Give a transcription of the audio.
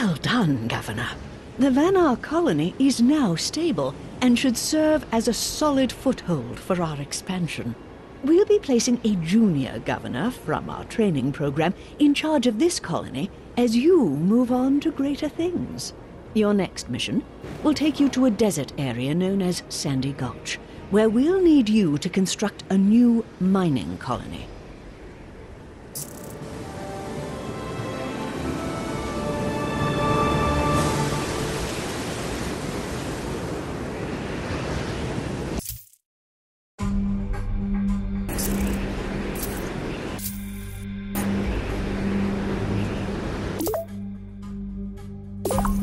Well done, Governor. The Vanaar colony is now stable and should serve as a solid foothold for our expansion. We'll be placing a junior governor from our training program in charge of this colony as you move on to greater things. Your next mission will take you to a desert area known as Sandy Gulch, where we'll need you to construct a new mining colony. Bye.